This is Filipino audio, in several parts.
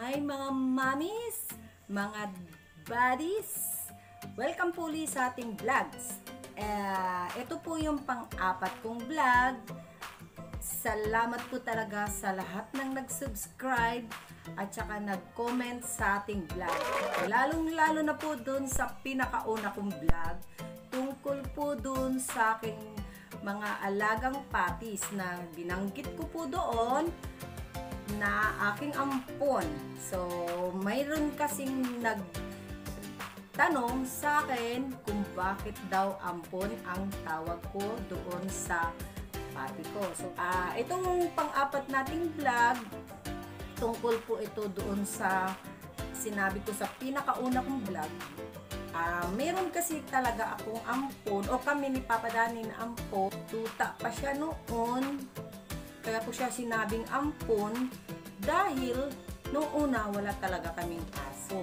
Hi mga mamis, mga buddies, welcome po ulit sa ating vlogs. Eh, ito po yung pang-apat kong vlog. Salamat po talaga sa lahat ng nag-subscribe at saka nag-comment sa ating vlog. Lalong-lalo na po dun sa pinakauna kong vlog tungkol po dun sa aking mga alagang patis na binanggit ko po doon na aking ampon. So, mayroon kasing nag tanong sa akin kung bakit daw ampon ang tawag ko doon sa pati ko. So, ah itong pang-apat nating vlog, tungkol po ito doon sa sinabi ko sa pinakauna kong vlog. Ah, meron kasi talaga akong ampon o kami ni Papa Dani na ampon. Tuta pa siya noon kaya ko siya sinabing ampon dahil nung una wala talaga kaming aso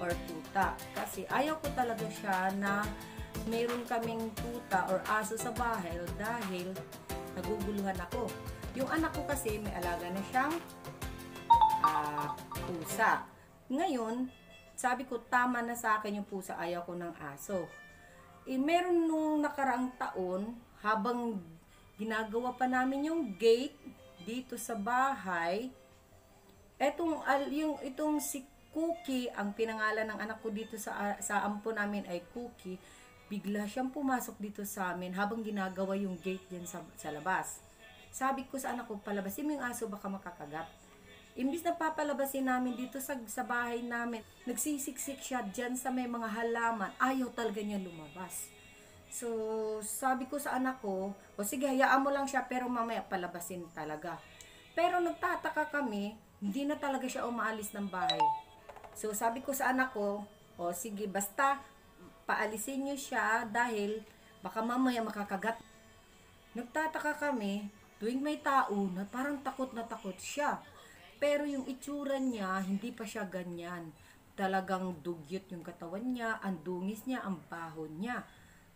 or tuta. Kasi ayaw ko talaga siya na meron kaming tuta or aso sa bahay dahil naguguluhan ako. Yung anak ko kasi may alaga na siyang uh, pusa. Ngayon, sabi ko tama na sa akin yung pusa, ayaw ko ng aso. Eh, meron nung nakaraang taon, habang ginagawa pa namin yung gate dito sa bahay. Etong yung itong si Cookie, ang pinangalan ng anak ko dito sa sa ampo namin ay Cookie. Bigla siyang pumasok dito sa amin habang ginagawa yung gate diyan sa, sa labas. Sabi ko sa anak ko, palabasin mo yung aso baka makakagat. Imbis na papalabasin namin dito sa, sa bahay namin, nagsisiksik siya dyan sa may mga halaman. Ayaw talaga niya lumabas. So, sabi ko sa anak ko, o sige, hayaan mo lang siya, pero mamaya palabasin talaga. Pero nagtataka kami, hindi na talaga siya umaalis ng bahay. So, sabi ko sa anak ko, o sige, basta paalisin niyo siya dahil baka mamaya makakagat. Nagtataka kami, tuwing may tao na parang takot na takot siya. Pero yung itsura niya, hindi pa siya ganyan. Talagang dugyot yung katawan niya, ang dungis niya, ang baho niya.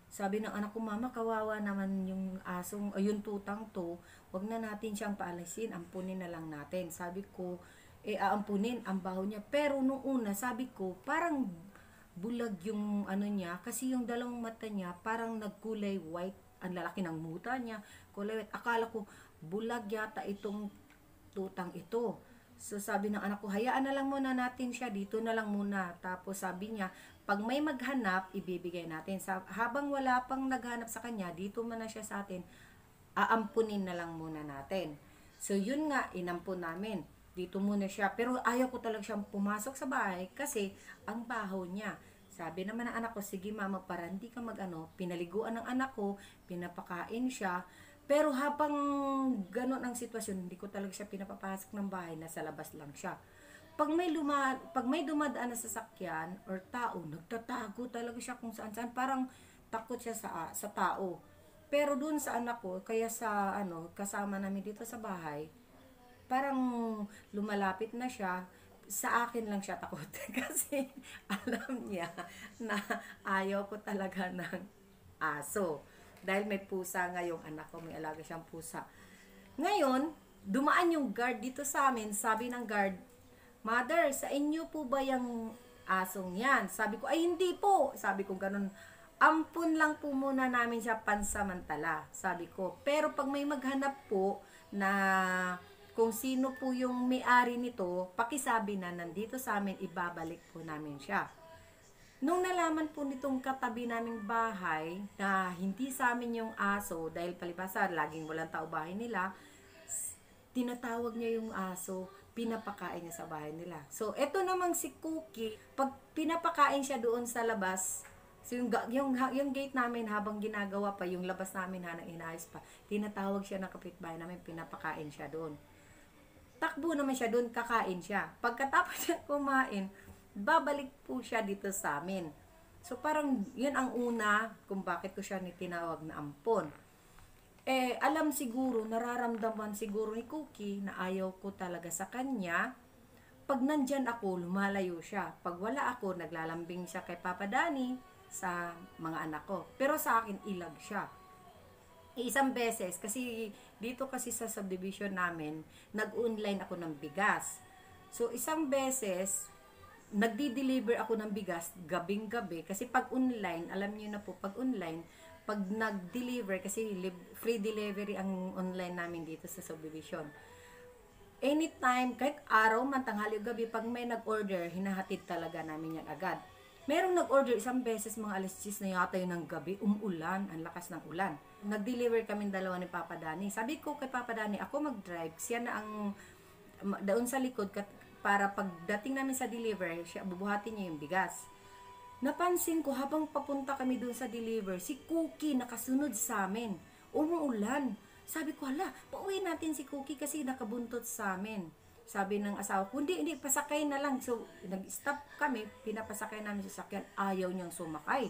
Sabi ng anak ko, mama, kawawa naman yung asong, o yung tutang to, wag na natin siyang paalisin, ampunin na lang natin. Sabi ko, eh, aampunin ang baho niya. Pero nung una, sabi ko, parang bulag yung ano niya, kasi yung dalawang mata niya, parang nagkulay white, ang lalaki ng muta niya, kulay white. Akala ko, bulag yata itong tutang ito. So sabi ng anak ko, hayaan na lang muna natin siya, dito na lang muna. Tapos sabi niya, pag may maghanap, ibibigay natin. Sa, habang wala pang naghanap sa kanya, dito man na siya sa atin, aampunin na lang muna natin. So, yun nga, inampun namin. Dito muna siya. Pero ayaw ko talaga siyang pumasok sa bahay kasi ang baho niya. Sabi naman ng anak ko, sige mama, para hindi ka mag-ano, pinaliguan ng anak ko, pinapakain siya. Pero habang ganon ang sitwasyon, hindi ko talaga siya pinapapasok ng bahay, nasa labas lang siya pag may luma, pag may dumadaan na sasakyan or tao, nagtatago talaga siya kung saan saan. Parang takot siya sa sa tao. Pero doon sa anak ko, kaya sa ano, kasama namin dito sa bahay, parang lumalapit na siya. Sa akin lang siya takot kasi alam niya na ayaw ko talaga ng aso. Dahil may pusa ngayong anak ko, may alaga siyang pusa. Ngayon, dumaan yung guard dito sa amin. Sabi ng guard, Mother, sa inyo po ba yung asong yan? Sabi ko, ay hindi po. Sabi ko ganun, ampun lang po muna namin siya pansamantala. Sabi ko, pero pag may maghanap po na kung sino po yung may-ari nito, pakisabi na nandito sa amin, ibabalik po namin siya. Nung nalaman po nitong katabi naming bahay na hindi sa amin yung aso dahil palibasa laging walang tao bahay nila, tinatawag niya yung aso pinapakain niya sa bahay nila. So, eto namang si Cookie, pag pinapakain siya doon sa labas, so yung, yung, yung gate namin habang ginagawa pa, yung labas namin ha, nang inaayos pa, tinatawag siya ng kapitbahay namin, pinapakain siya doon. Takbo naman siya doon, kakain siya. Pagkatapos siya kumain, babalik po siya dito sa amin. So, parang yun ang una kung bakit ko siya tinawag na ampon eh, alam siguro, nararamdaman siguro ni Cookie na ayaw ko talaga sa kanya. Pag nandyan ako, lumalayo siya. Pag wala ako, naglalambing siya kay Papa Danny sa mga anak ko. Pero sa akin, ilag siya. isang beses, kasi dito kasi sa subdivision namin, nag-online ako ng bigas. So, isang beses, nagdi-deliver ako ng bigas gabing gabi kasi pag online, alam niyo na po, pag online, pag nag-deliver, kasi free delivery ang online namin dito sa subdivision. Anytime, kahit araw man, tanghali gabi, pag may nag-order, hinahatid talaga namin yan agad. Merong nag-order isang beses mga alas 10 na yata yun ng gabi, umulan, ang lakas ng ulan. Nag-deliver kami dalawa ni Papa Dani. Sabi ko kay Papa Dani, ako mag-drive, siya na ang doon sa likod para pagdating namin sa deliver, siya bubuhatin niya yung bigas. Napansin ko habang papunta kami doon sa deliver, si Cookie nakasunod sa amin. Umuulan. Sabi ko, hala, pauwi natin si Cookie kasi nakabuntot sa amin. Sabi ng asawa ko, hindi, hindi, pasakay na lang. So, nag-stop kami, pinapasakay namin sa sakyan, ayaw niyang sumakay.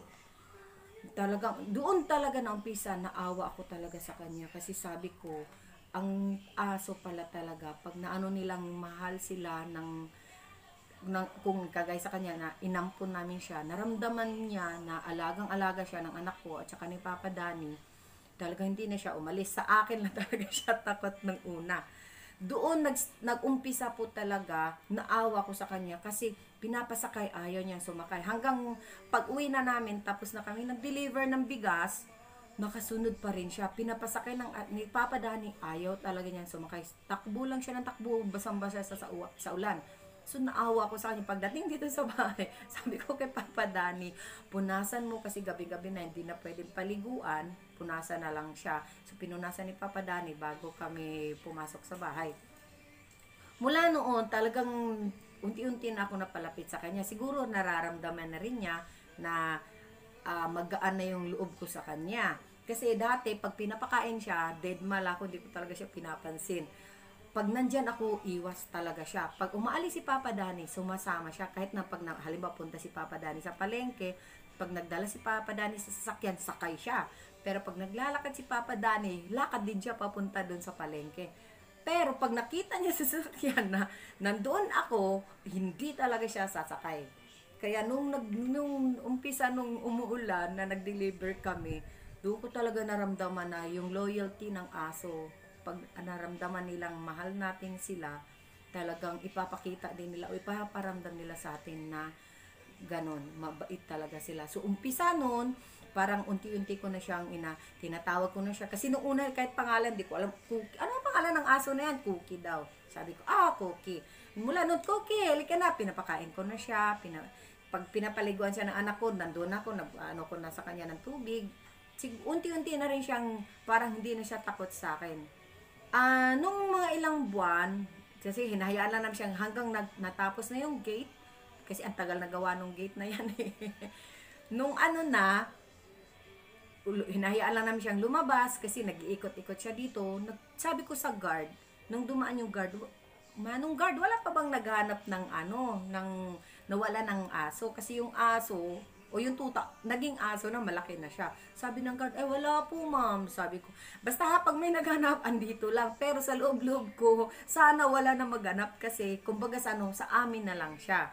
Talagang, doon talaga na umpisa, naawa ako talaga sa kanya kasi sabi ko, ang aso pala talaga, pag naano nilang mahal sila ng na, kung kagay sa kanya na inampun namin siya, naramdaman niya na alagang-alaga siya ng anak ko at saka ni Papa Dani, talaga hindi na siya umalis. Sa akin lang talaga siya takot ng una. Doon nag, nag-umpisa po talaga, naawa ko sa kanya kasi pinapasakay, ayaw niya sumakay. Hanggang pag uwi na namin, tapos na kami nag-deliver ng bigas, nakasunod pa rin siya. Pinapasakay ng ni Papa Dani, ayaw talaga niya sumakay. Takbo lang siya ng takbo, basang-basa sa, sa, sa ulan So, naawa ko sa kanya. Pagdating dito sa bahay, sabi ko kay Papa Dani, punasan mo kasi gabi-gabi na hindi na pwedeng paliguan, punasan na lang siya. So, pinunasan ni Papa Dani bago kami pumasok sa bahay. Mula noon, talagang unti-unti na ako napalapit sa kanya. Siguro nararamdaman na rin niya na uh, magaan na yung loob ko sa kanya. Kasi dati, pag pinapakain siya, dead mal ako, hindi ko talaga siya pinapansin pag nandyan ako, iwas talaga siya. Pag umaalis si Papa Dani, sumasama siya. Kahit na pag, halimbawa, punta si Papa Dani sa palengke, pag nagdala si Papa Dani sa sasakyan, sakay siya. Pero pag naglalakad si Papa Dani, lakad din siya papunta doon sa palengke. Pero pag nakita niya sa sasakyan na nandoon ako, hindi talaga siya sasakay. Kaya nung, nag, nung umpisa nung umuulan na nag-deliver kami, doon ko talaga naramdaman na yung loyalty ng aso pag naramdaman nilang mahal natin sila, talagang ipapakita din nila o ipaparamdam nila sa atin na ganon, mabait talaga sila. So, umpisa nun, parang unti-unti ko na siyang ina, tinatawag ko na siya. Kasi nung una, kahit pangalan, di ko alam, Cookie. Ano ang pangalan ng aso na yan? Cookie daw. Sabi ko, ah, Cookie. Mula nun, Cookie, halika na. Pinapakain ko na siya. Pina, pag pinapaliguan siya ng anak ko, nandun ako, nag, ano ko na sa kanya ng tubig. Unti-unti na rin siyang, parang hindi na siya takot sa akin uh, nung mga ilang buwan, kasi hinahayaan lang namin siyang hanggang nag, natapos na yung gate, kasi ang tagal na gawa nung gate na yan eh. nung ano na, hinahayaan lang namin siyang lumabas kasi nag-iikot-ikot siya dito. Sabi ko sa guard, nung dumaan yung guard, manong guard, wala pa bang naghanap ng ano, ng nawala ng aso? Kasi yung aso, o yung tuta, naging aso na malaki na siya. Sabi ng guard, ay wala po ma'am. Sabi ko, basta ha, pag may naghanap, andito lang. Pero sa loob-loob ko, sana wala na maghanap kasi, kumbaga sa ano, sa amin na lang siya.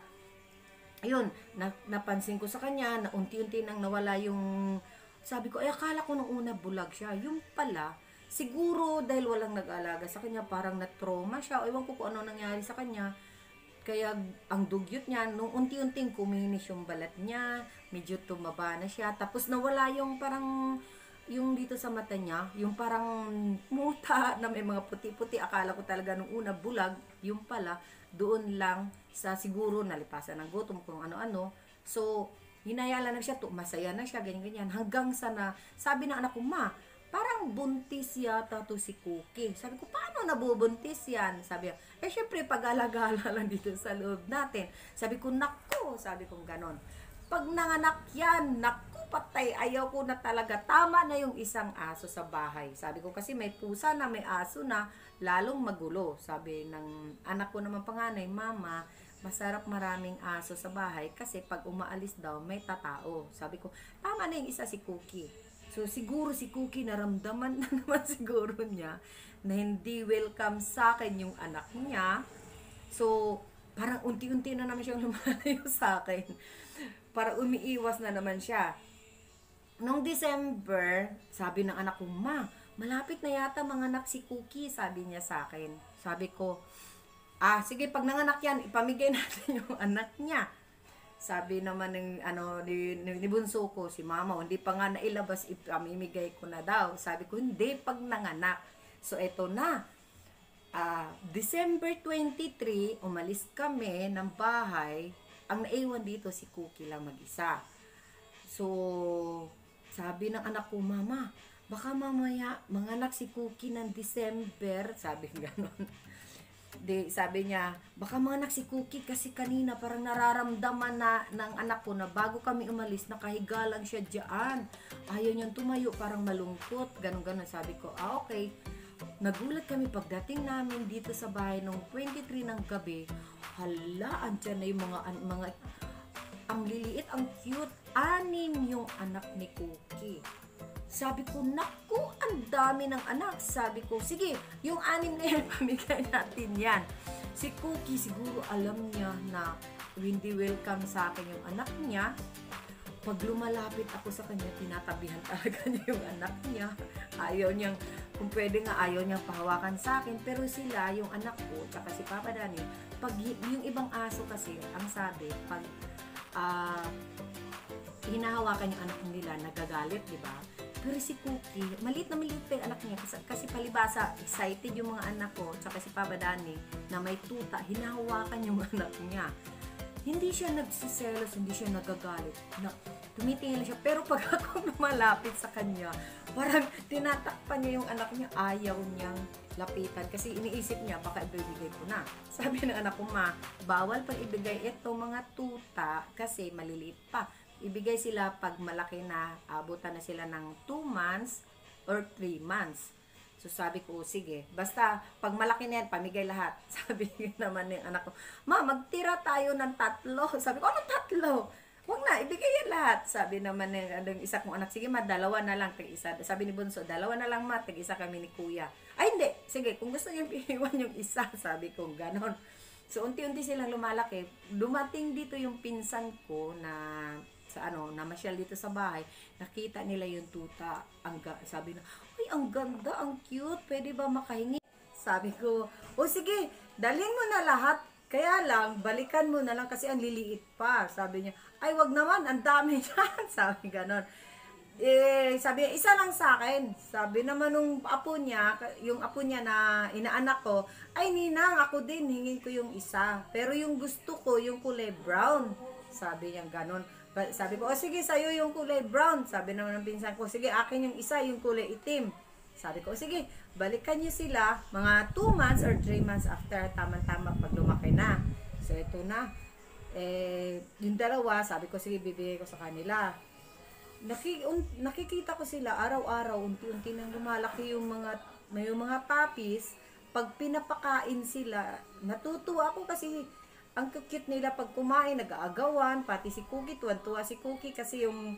Ayun, na, napansin ko sa kanya, na unti-unti nang nawala yung, sabi ko, ay akala ko nung una bulag siya. Yung pala, siguro dahil walang nag-alaga sa kanya, parang na-trauma siya. Ewan ko kung ano nangyari sa kanya kaya ang dugyot niya, nung unti-unting kuminis yung balat niya, medyo tumaba na siya. Tapos nawala yung parang, yung dito sa mata niya, yung parang muta na may mga puti-puti. Akala ko talaga nung una bulag, yung pala, doon lang sa siguro nalipasan ng gutom kung ano-ano. So, hinayala na siya, masaya na siya, ganyan-ganyan. Hanggang sa na, sabi ng anak ko, ma, parang buntis yata to si Cookie. Sabi ko, paano nabubuntis yan? Sabi niya, eh syempre pag-alagala lang dito sa loob natin. Sabi ko, naku, sabi ko ganon. Pag nanganak yan, naku, patay, ayaw ko na talaga. Tama na yung isang aso sa bahay. Sabi ko, kasi may pusa na, may aso na, lalong magulo. Sabi ng anak ko naman panganay, mama, masarap maraming aso sa bahay kasi pag umaalis daw, may tatao. Sabi ko, tama na yung isa si Cookie. So, siguro si Cookie naramdaman na naman siguro niya na hindi welcome sa akin yung anak niya. So, parang unti-unti na naman siyang lumalayo sa akin. Para umiiwas na naman siya. Nung December, sabi ng anak ko, Ma, malapit na yata mga anak si Cookie, sabi niya sa akin. Sabi ko, ah, sige, pag nanganak yan, ipamigay natin yung anak niya. Sabi naman ng ano ni, ni, ni bunso ko si mama, hindi pa nga nailabas ipamimigay ko na daw. Sabi ko hindi pag nanganak. So eto na. Ah, December 23, umalis kami ng bahay. Ang naiwan dito si Cookie lang mag-isa. So, sabi ng anak ko, Mama, baka mamaya manganak si Cookie ng December. Sabi ganon. Di, sabi niya, baka manganak si Cookie kasi kanina parang nararamdaman na ng anak ko na bago kami umalis, nakahiga lang siya dyan. Ayaw niyang tumayo, parang malungkot. Ganon ganon. Sabi ko, ah okay. Nagulat kami pagdating namin dito sa bahay nung 23 ng gabi. Hala, andyan na yung mga, mga ang liliit, ang cute. Anim yung anak ni Cookie. Sabi ko, naku, ang dami ng anak. Sabi ko, sige, yung anim na yan, pamigay natin yan. Si Cookie, siguro alam niya na hindi welcome sa akin yung anak niya. Pag lumalapit ako sa kanya, tinatabihan talaga niya yung anak niya. Ayaw niyang, kung pwede nga, ayaw niyang pahawakan sa akin. Pero sila, yung anak ko, tsaka si Papa Dani, pag yung ibang aso kasi, ang sabi, pag ah hinahawakan yung anak nila, nagagalit, di ba? Pero si Cookie, maliit na maliit pa yung anak niya. Kasi, kasi palibasa, excited yung mga anak ko, tsaka si Papa Dani, na may tuta, hinahawakan yung anak niya. Hindi siya nagsiselos, hindi siya nagagalit. Na, tumitingin siya. Pero pag ako lumalapit sa kanya, parang tinatakpan niya yung anak niya, ayaw niyang lapitan. Kasi iniisip niya, baka ibibigay ko na. Sabi ng anak ko, ma, bawal pang ibigay ito mga tuta kasi maliliit pa ibigay sila pag malaki na, abutan na sila ng 2 months or 3 months. So sabi ko, sige, basta pag malaki na yan, pamigay lahat. Sabi naman ng anak ko, ma, magtira tayo ng tatlo. Sabi ko, ano tatlo? Huwag na, ibigay yan lahat. Sabi naman ng ano, isa kong anak, sige ma, dalawa na lang, tig isa. Sabi ni Bunso, dalawa na lang ma, tig isa kami ni Kuya. Ay hindi, sige, kung gusto niyo iwan yung isa, sabi ko, ganon. So unti-unti silang lumalaki. Dumating dito yung pinsan ko na sa ano, namasyal dito sa bahay, nakita nila yung tuta. Ang sabi na, "Uy, ang ganda, ang cute. Pwede ba makahingi?" Sabi ko, "O sige, dalhin mo na lahat. Kaya lang, balikan mo na lang kasi ang liliit pa." Sabi niya, "Ay, wag naman, ang dami niyan." sabi ganon. Eh, sabi niya, isa lang sa akin. Sabi naman nung apo niya, yung apo niya na inaanak ko, ay ninang, ako din, hingin ko yung isa. Pero yung gusto ko, yung kulay brown. Sabi niya ganon. Sabi ko, o sige, sa'yo yung kulay brown. Sabi naman ng pinsan ko, sige, akin yung isa, yung kulay itim. Sabi ko, sige, balikan niyo sila mga 2 months or 3 months after tama-tama pag lumaki na. So, ito na. Eh, yung dalawa, sabi ko, sige, bibigay ko sa kanila. Naki, un, nakikita ko sila araw-araw, unti-unti nang lumalaki yung mga, yung mga puppies. Pag pinapakain sila, natutuwa ako kasi ang cute nila pag kumain, nag-aagawan, pati si Cookie, tuwan-tuwa si Cookie kasi yung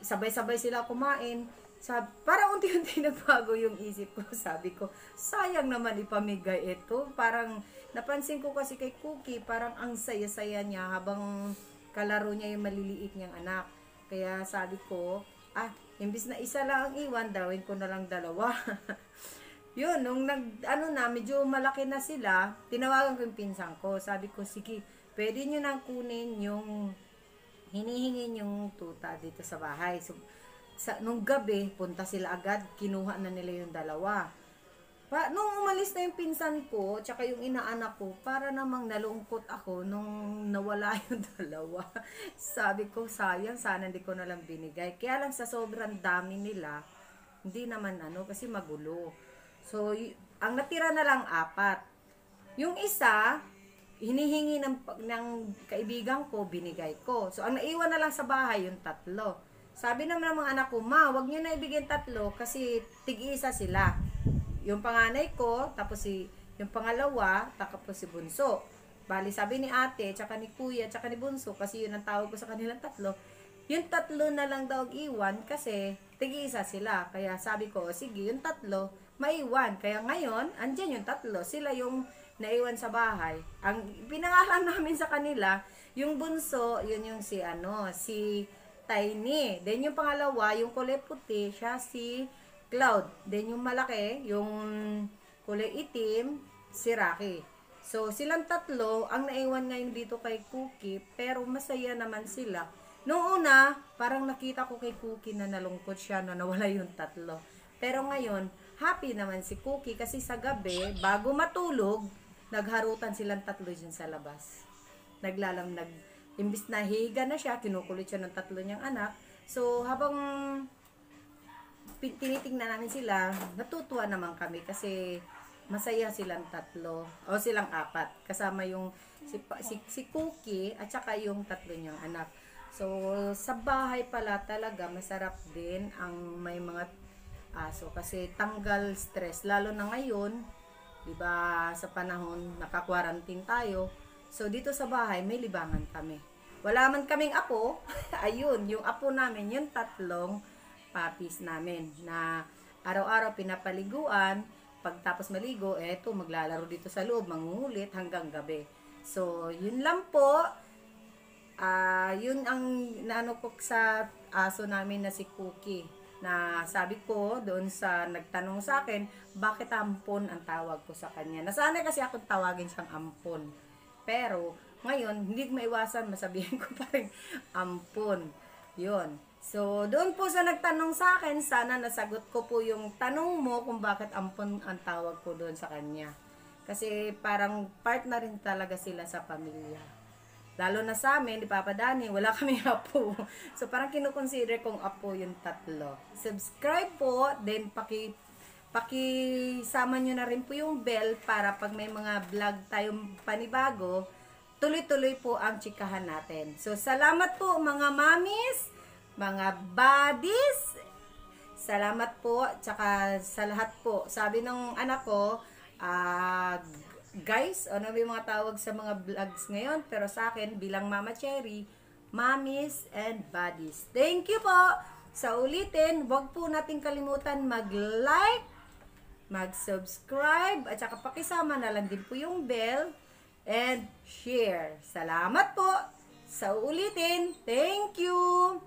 sabay-sabay sila kumain. Sab para unti-unti nagbago yung isip ko. Sabi ko, sayang naman ipamigay ito. Parang napansin ko kasi kay Cookie, parang ang saya-saya niya habang kalaro niya yung maliliit niyang anak. Kaya sabi ko, ah, imbis na isa lang ang iwan, dawin ko na lang dalawa. Yun, nung nag, ano na, medyo malaki na sila, tinawagan ko yung pinsan ko. Sabi ko, sige, pwede nyo nang kunin yung hinihingi yung tuta dito sa bahay. So, sa, nung gabi, punta sila agad, kinuha na nila yung dalawa. Pa, nung umalis na yung pinsan ko, tsaka yung inaanak ko, para namang nalungkot ako nung nawala yung dalawa. Sabi ko, sayang, sana hindi ko na lang binigay. Kaya lang sa sobrang dami nila, hindi naman ano, kasi magulo. So, ang natira na lang apat. Yung isa, hinihingi ng, ng kaibigan ko, binigay ko. So, ang naiwan na lang sa bahay, yung tatlo. Sabi naman ng mga anak ko, ma, wag niyo na ibigay tatlo kasi tig-isa sila. Yung panganay ko, tapos si, yung pangalawa, tapos si Bunso. Bali, sabi ni ate, tsaka ni kuya, tsaka ni Bunso, kasi yun ang tawag ko sa kanilang tatlo, yung tatlo na lang daw iwan kasi tig-isa sila. Kaya sabi ko, sige, yung tatlo, maiwan. Kaya ngayon, andyan yung tatlo. Sila yung naiwan sa bahay. Ang pinangalan namin sa kanila, yung bunso, yun yung si ano, si Tiny. Then yung pangalawa, yung kulay puti, siya si Cloud. Then yung malaki, yung kulay itim, si Rocky. So, silang tatlo, ang naiwan ngayon dito kay Cookie, pero masaya naman sila. Noong una, parang nakita ko kay Cookie na nalungkot siya na nawala yung tatlo. Pero ngayon, happy naman si Cookie kasi sa gabi, bago matulog, nagharutan silang tatlo dyan sa labas. Naglalam, nag, imbis na higa na siya, kinukulit siya ng tatlo niyang anak. So, habang tinitingnan namin sila, natutuwa naman kami kasi masaya silang tatlo o silang apat kasama yung si, si, si Cookie at saka yung tatlo niyang anak. So sa bahay pala talaga masarap din ang may mga aso kasi tanggal stress lalo na ngayon 'di ba sa panahon naka-quarantine tayo. So dito sa bahay may libangan kami. Wala man kaming apo, ayun, yung apo namin, yung tatlong puppies namin na araw-araw pinapaliguan, pagtapos maligo, eto maglalaro dito sa loob, mangungulit hanggang gabi. So, yun lang po. Ah, yun ang naano ko sa aso namin na si Cookie. Na sabi ko doon sa nagtanong sa akin, bakit ampon ang tawag ko sa kanya. Nasanay kasi ako tawagin siyang ampon. Pero, ngayon, hindi maiwasan, masabihin ko pa rin, ampon. Yun. So, doon po sa nagtanong sa akin, sana nasagot ko po yung tanong mo kung bakit ampon ang tawag ko doon sa kanya. Kasi parang part na rin talaga sila sa pamilya. Lalo na sa amin, di Papa Dani, wala kami apo. So parang kinukonsider kong apo yung tatlo. Subscribe po, then paki pakisama nyo na rin po yung bell para pag may mga vlog tayong panibago, tuloy-tuloy po ang chikahan natin. So salamat po mga mamis, mga buddies, Salamat po, tsaka sa lahat po. Sabi ng anak ko, ah, guys, ano yung mga tawag sa mga vlogs ngayon? Pero sa akin, bilang Mama Cherry, mommies and buddies. Thank you po! Sa ulitin, wag po nating kalimutan mag-like, mag-subscribe, at saka pakisama na lang din po yung bell and share. Salamat po! Sa ulitin, thank you!